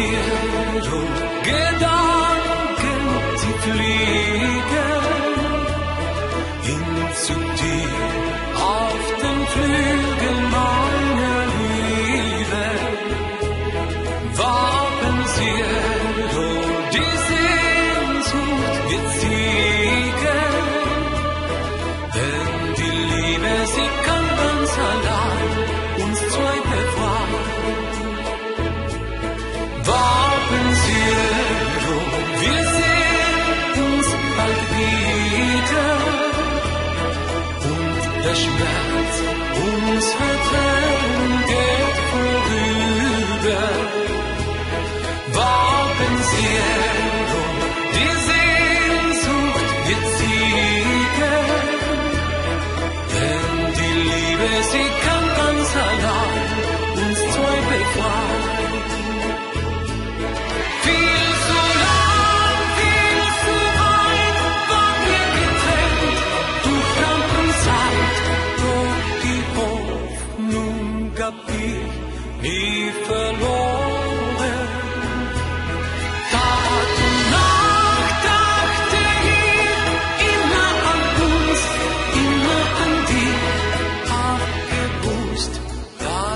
get Gedanken. der Schmerz uns Tränen geht vorüber.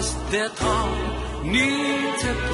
was dit al niet het